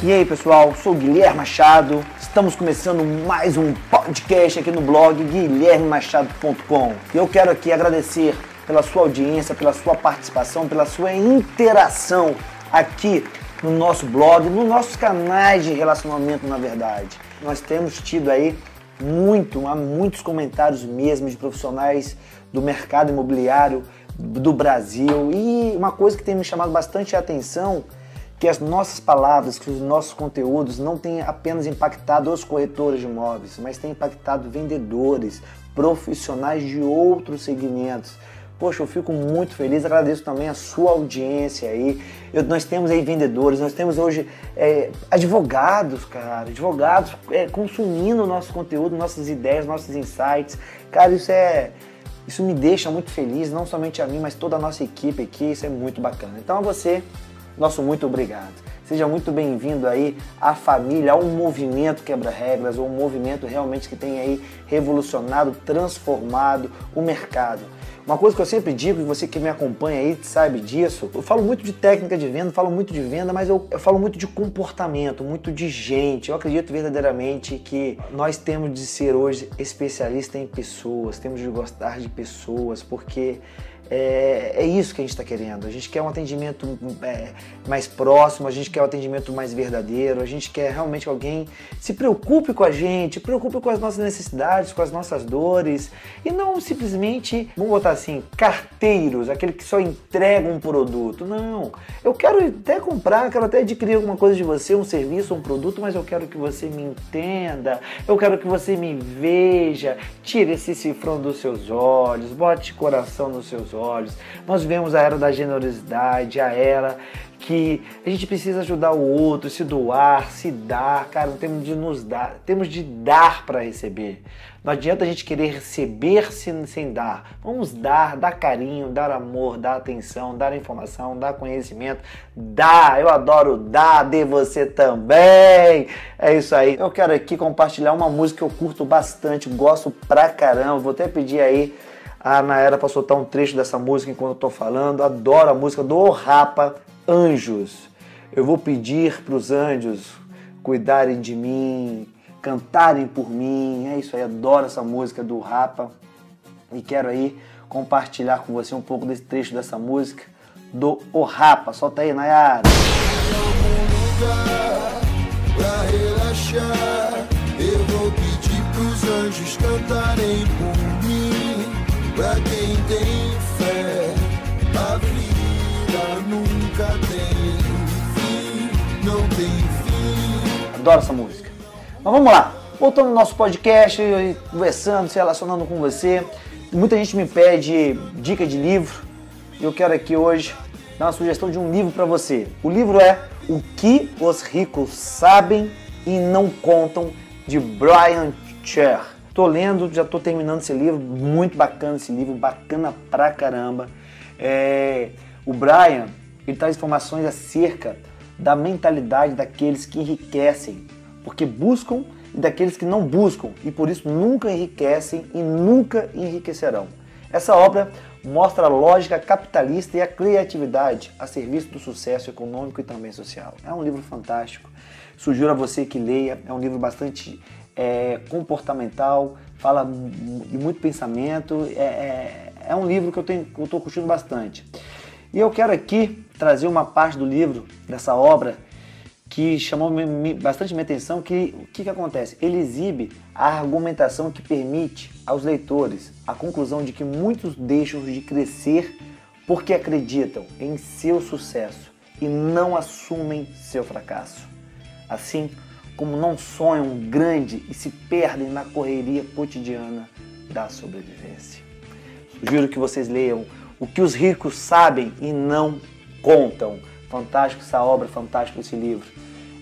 E aí pessoal, sou Guilherme Machado, estamos começando mais um podcast aqui no blog guilhermemachado.com. E eu quero aqui agradecer pela sua audiência, pela sua participação, pela sua interação aqui no nosso blog, nos nossos canais de relacionamento, na verdade. Nós temos tido aí muito, há muitos comentários mesmo de profissionais do mercado imobiliário do Brasil. E uma coisa que tem me chamado bastante atenção que as nossas palavras, que os nossos conteúdos não têm apenas impactado os corretores de imóveis, mas têm impactado vendedores, profissionais de outros segmentos. Poxa, eu fico muito feliz, agradeço também a sua audiência aí. Eu, nós temos aí vendedores, nós temos hoje é, advogados, cara, advogados é, consumindo o nosso conteúdo, nossas ideias, nossos insights. Cara, isso é. Isso me deixa muito feliz, não somente a mim, mas toda a nossa equipe aqui, isso é muito bacana. Então a você, nosso muito obrigado. Seja muito bem-vindo aí à família, ao movimento quebra-regras, ou um movimento realmente que tem aí revolucionado, transformado o mercado. Uma coisa que eu sempre digo, e você que me acompanha aí sabe disso, eu falo muito de técnica de venda, falo muito de venda, mas eu, eu falo muito de comportamento, muito de gente. Eu acredito verdadeiramente que nós temos de ser hoje especialistas em pessoas, temos de gostar de pessoas, porque é, é, isso que a gente está querendo. A gente quer um atendimento é, mais próximo, a gente quer um atendimento mais verdadeiro, a gente quer realmente que alguém se preocupe com a gente, preocupe com as nossas necessidades, com as nossas dores e não simplesmente, vamos botar assim, carteiros, aquele que só entrega um produto. Não, eu quero até comprar, quero até adquirir alguma coisa de você, um serviço, um produto, mas eu quero que você me entenda, eu quero que você me veja, tire esse cifrão dos seus olhos, bote coração nos seus olhos olhos. Nós vemos a era da generosidade, a era que a gente precisa ajudar o outro, se doar, se dar, cara, temos de nos dar, temos de dar para receber. Não adianta a gente querer receber sem, dar. Vamos dar, dar carinho, dar amor, dar atenção, dar informação, dar conhecimento, dar. Eu adoro dar, de você também. É isso aí. Eu quero aqui compartilhar uma música que eu curto bastante, gosto pra caramba. Vou até pedir aí a Naera para soltar um trecho dessa música enquanto eu estou falando. Adoro a música do Rapa, Anjos. Eu vou pedir para os anjos cuidarem de mim, cantarem por mim. É isso aí, adoro essa música do Rapa. E quero aí compartilhar com você um pouco desse trecho dessa música do O Rapa. Solta aí, Nayara. Pra quem tem fé, a vida nunca tem fim, não tem fim. Adoro essa música. Mas vamos lá, voltando no nosso podcast, conversando, se relacionando com você. Muita gente me pede dica de livro. Eu quero aqui hoje dar uma sugestão de um livro para você. O livro é O que os ricos sabem e não contam, de Brian Cher. Tô lendo, já tô terminando esse livro, muito bacana esse livro, bacana pra caramba. É, o Brian, ele traz informações acerca da mentalidade daqueles que enriquecem, porque buscam e daqueles que não buscam e por isso nunca enriquecem e nunca enriquecerão. Essa obra mostra a lógica capitalista e a criatividade a serviço do sucesso econômico e também social. É um livro fantástico. Sugiro a você que leia. É um livro bastante é, comportamental, fala de muito pensamento. É, é, é um livro que eu estou curtindo bastante. E eu quero aqui trazer uma parte do livro, dessa obra, que chamou bastante minha atenção, que o que, que acontece? Ele exibe a argumentação que permite aos leitores a conclusão de que muitos deixam de crescer porque acreditam em seu sucesso e não assumem seu fracasso. Assim, como não sonham grande e se perdem na correria cotidiana da sobrevivência. Sugiro que vocês leiam O que os ricos sabem e não contam. Fantástico essa obra, fantástico esse livro.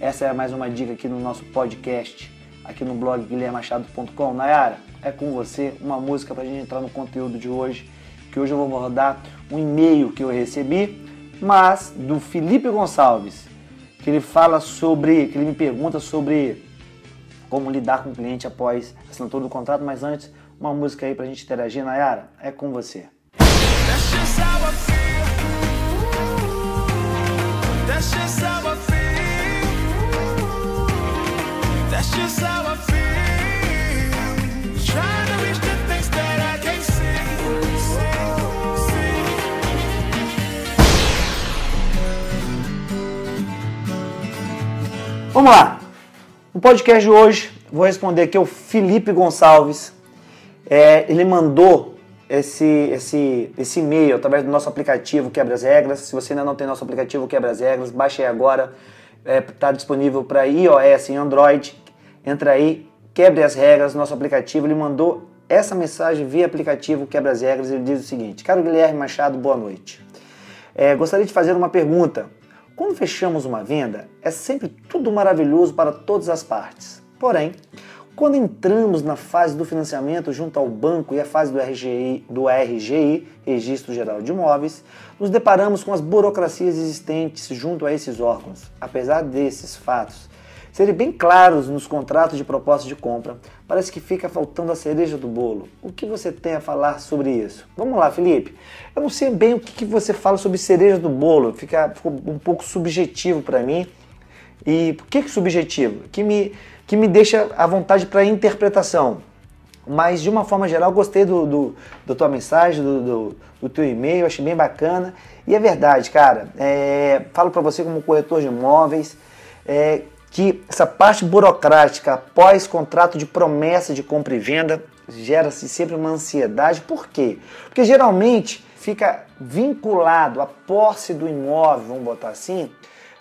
Essa é mais uma dica aqui no nosso podcast, aqui no blog guilhermachado.com. Nayara, é com você uma música para a gente entrar no conteúdo de hoje, que hoje eu vou abordar um e-mail que eu recebi, mas do Felipe Gonçalves que ele fala sobre, que ele me pergunta sobre como lidar com o cliente após a assinatura do contrato, mas antes, uma música aí pra gente interagir. Nayara, é com você. Vamos lá. No podcast de hoje, vou responder aqui o Felipe Gonçalves. É, ele mandou esse, esse, esse e-mail através do nosso aplicativo Quebra as Regras. Se você ainda não tem nosso aplicativo Quebra as Regras, baixe aí agora. Está é, tá disponível para iOS e Android. Entra aí, quebre as regras, nosso aplicativo. Ele mandou essa mensagem via aplicativo Quebra as Regras. Ele diz o seguinte: Caro Guilherme Machado, boa noite. É, gostaria de fazer uma pergunta. Quando fechamos uma venda, é sempre tudo maravilhoso para todas as partes. Porém, quando entramos na fase do financiamento junto ao banco e a fase do RGI, do RGI, Registro Geral de Imóveis, nos deparamos com as burocracias existentes junto a esses órgãos. Apesar desses fatos serem bem claros nos contratos de proposta de compra, parece que fica faltando a cereja do bolo. O que você tem a falar sobre isso? Vamos lá, Felipe. Eu não sei bem o que, que você fala sobre cereja do bolo, fica, ficou um pouco subjetivo para mim. E por que, que subjetivo? Que me, que me deixa à vontade para interpretação. Mas de uma forma geral, gostei do, do, do tua mensagem, do, do, do teu e-mail, achei bem bacana. E é verdade, cara. É, falo para você como corretor de imóveis. É, que essa parte burocrática após contrato de promessa de compra e venda gera-se sempre uma ansiedade. Por quê? Porque geralmente fica vinculado a posse do imóvel, vamos botar assim,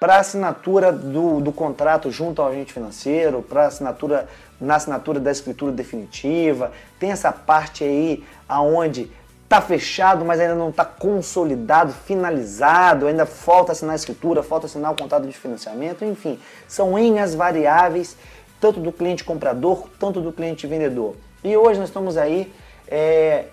para assinatura do, do contrato junto ao agente financeiro, para assinatura na assinatura da escritura definitiva. Tem essa parte aí aonde está fechado, mas ainda não está consolidado, finalizado, ainda falta assinar a escritura, falta assinar o contrato de financiamento, enfim, são N as variáveis, tanto do cliente comprador, tanto do cliente vendedor. E hoje nós estamos aí é,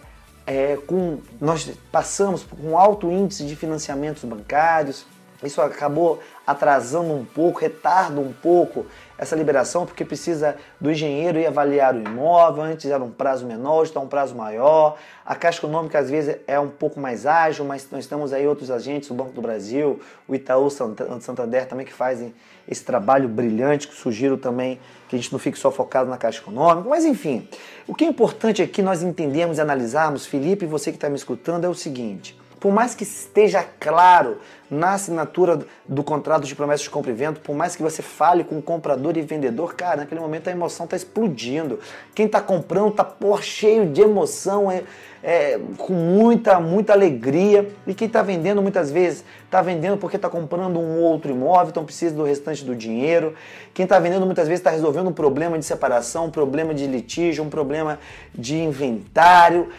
é, com. Nós passamos por um alto índice de financiamentos bancários, isso acabou atrasando um pouco, retarda um pouco essa liberação, porque precisa do engenheiro ir avaliar o imóvel. Antes era um prazo menor, está um prazo maior. A Caixa Econômica às vezes é um pouco mais ágil, mas nós temos aí outros agentes, o Banco do Brasil, o Itaú Santander também que fazem esse trabalho brilhante, que sugiro também que a gente não fique só focado na Caixa Econômica. Mas enfim, o que é importante aqui nós entendermos e analisarmos, Felipe, você que está me escutando, é o seguinte por mais que esteja claro na assinatura do contrato de promessa de compra e venda, por mais que você fale com comprador e vendedor, cara, naquele momento a emoção está explodindo. Quem está comprando está cheio de emoção, é, é, com muita, muita alegria. E quem está vendendo muitas vezes está vendendo porque está comprando um outro imóvel, então precisa do restante do dinheiro. Quem está vendendo muitas vezes está resolvendo um problema de separação, um problema de litígio, um problema de inventário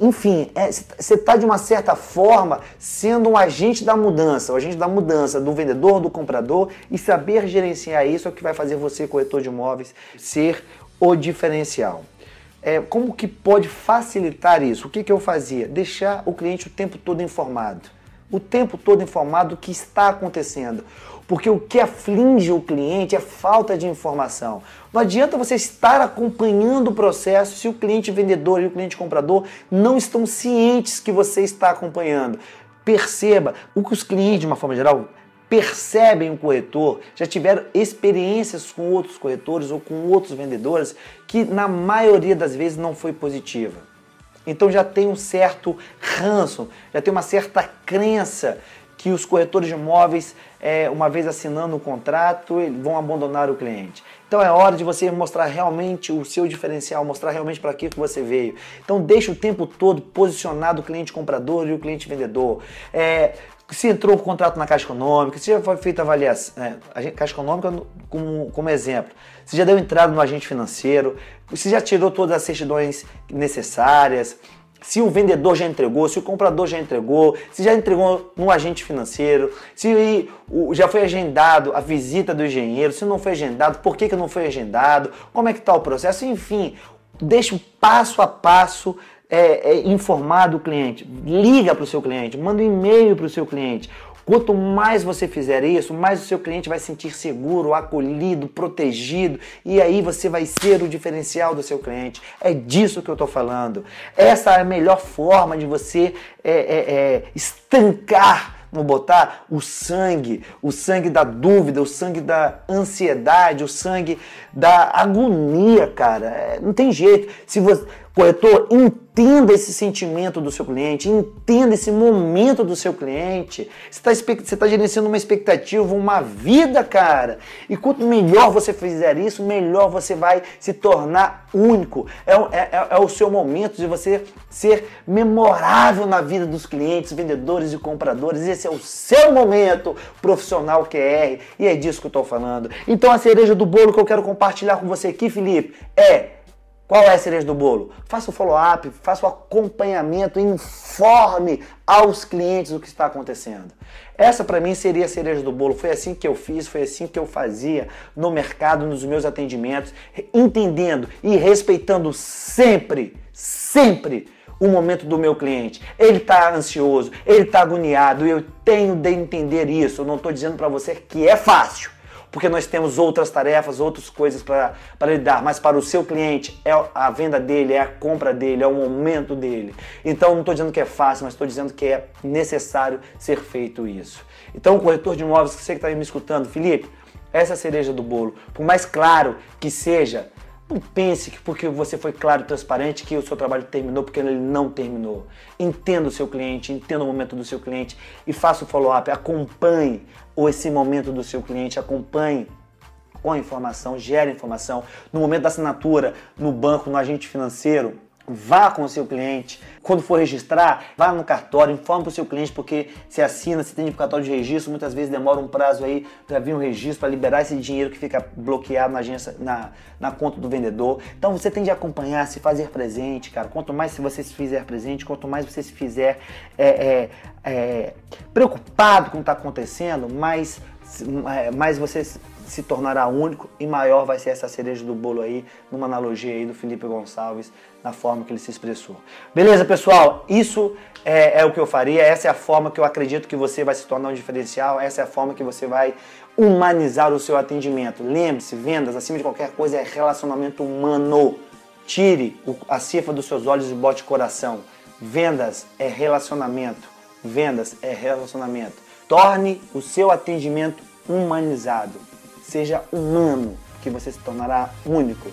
enfim, você é, está de uma certa forma sendo um agente da mudança, o agente da mudança do vendedor, do comprador e saber gerenciar isso é o que vai fazer você, corretor de imóveis, ser o diferencial. É, como que pode facilitar isso? O que, que eu fazia? Deixar o cliente o tempo todo informado. O tempo todo informado do que está acontecendo. Porque o que aflige o cliente é falta de informação. Não adianta você estar acompanhando o processo se o cliente vendedor e o cliente comprador não estão cientes que você está acompanhando. Perceba, o que os clientes, de uma forma geral, percebem o corretor, já tiveram experiências com outros corretores ou com outros vendedores que na maioria das vezes não foi positiva. Então já tem um certo ranço, já tem uma certa crença que os corretores de imóveis, é, uma vez assinando o contrato, vão abandonar o cliente. Então é hora de você mostrar realmente o seu diferencial, mostrar realmente para que você veio. Então deixe o tempo todo posicionado o cliente comprador e o cliente vendedor. É, se entrou o contrato na Caixa Econômica, se já foi feita avaliação, é, a Caixa Econômica como, como exemplo, se já deu entrada no agente financeiro, se já tirou todas as certidões necessárias, se o vendedor já entregou, se o comprador já entregou, se já entregou no agente financeiro, se já foi agendado a visita do engenheiro, se não foi agendado, por que, que não foi agendado, como é que está o processo, enfim, deixa o passo a passo é, é, informado o cliente, liga para o seu cliente, manda um e-mail para o seu cliente. Quanto mais você fizer isso, mais o seu cliente vai se sentir seguro, acolhido, protegido e aí você vai ser o diferencial do seu cliente. É disso que eu estou falando. Essa é a melhor forma de você é, é, é, estancar vou botar o sangue, o sangue da dúvida, o sangue da ansiedade, o sangue da agonia, cara. É, não tem jeito. Se você Corretor, entenda esse sentimento do seu cliente, entenda esse momento do seu cliente. Você está tá gerenciando uma expectativa, uma vida, cara. E quanto melhor você fizer isso, melhor você vai se tornar único. É, é, é, é o seu momento de você ser memorável na vida dos clientes, vendedores e compradores. Esse é o seu momento profissional QR e é disso que eu estou falando. Então a cereja do bolo que eu quero compartilhar com você aqui, Felipe, é qual é a cereja do bolo? Faça o follow-up, faça o acompanhamento, informe aos clientes o que está acontecendo. Essa para mim seria a cereja do bolo. Foi assim que eu fiz, foi assim que eu fazia no mercado, nos meus atendimentos, entendendo e respeitando sempre, sempre o momento do meu cliente. Ele está ansioso, ele está agoniado, eu tenho de entender isso. Eu não estou dizendo para você que é fácil porque nós temos outras tarefas, outras coisas para lidar, mas para o seu cliente é a venda dele, é a compra dele, é o momento dele. Então não estou dizendo que é fácil, mas estou dizendo que é necessário ser feito isso. Então, corretor de imóveis, você que está me escutando, Felipe, essa é a cereja do bolo. Por mais claro que seja, não pense que porque você foi claro e transparente que o seu trabalho terminou porque ele não terminou. Entenda o seu cliente, entenda o momento do seu cliente e faça o follow-up. Acompanhe esse momento do seu cliente, acompanhe com a informação, gere informação. No momento da assinatura, no banco, no agente financeiro, Vá com o seu cliente. Quando for registrar, vá no cartório, informe para o seu cliente, porque se assina, se tem cartório de registro, muitas vezes demora um prazo aí para vir um registro, para liberar esse dinheiro que fica bloqueado na agência, na, na conta do vendedor. Então você tem de acompanhar, se fazer presente, cara. Quanto mais se você se fizer presente, quanto mais você se fizer é, é, é, preocupado com o que está acontecendo, mais, é, mais você se tornará único e maior vai ser essa cereja do bolo aí, numa analogia aí do Felipe Gonçalves, na forma que ele se expressou. Beleza, pessoal? Isso é, é, o que eu faria, essa é a forma que eu acredito que você vai se tornar um diferencial, essa é a forma que você vai humanizar o seu atendimento. Lembre-se, vendas, acima de qualquer coisa, é relacionamento humano. Tire a cifra dos seus olhos e bote coração. Vendas é relacionamento. Vendas é relacionamento. Torne o seu atendimento humanizado. Seja humano, que você se tornará único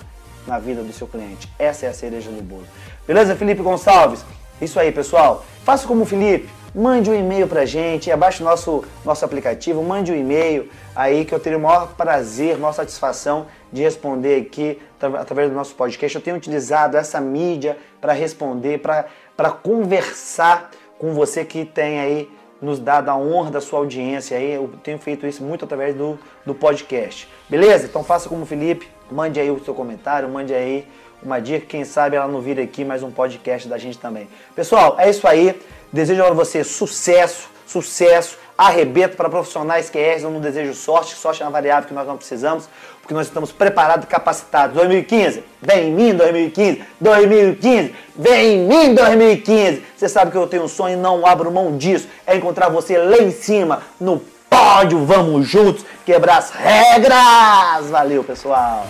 na vida do seu cliente. Essa é a cereja do bolo. Beleza, Felipe Gonçalves? Isso aí, pessoal. Faça como o Felipe. Mande um e-mail pra gente, abaixe o nosso, nosso aplicativo, mande um e-mail aí que eu terei o maior prazer, maior satisfação de responder aqui através do nosso podcast. Eu tenho utilizado essa mídia para responder, para conversar com você que tem aí nos dado a honra da sua audiência aí. Eu tenho feito isso muito através do, do podcast. Beleza? Então faça como o Felipe, mande aí o seu comentário, mande aí uma dica, quem sabe ela não vira aqui mais um podcast da gente também. Pessoal, é isso aí. Desejo para você sucesso, sucesso, arrebento para profissionais que eu não desejo sorte, sorte é uma variável que nós não precisamos, porque nós estamos preparados e capacitados. 2015, vem em mim 2015, 2015, vem em mim 2015. Você sabe que eu tenho um sonho e não abro mão disso, é encontrar você lá em cima, no pódio, vamos juntos, quebrar as regras. Valeu, pessoal.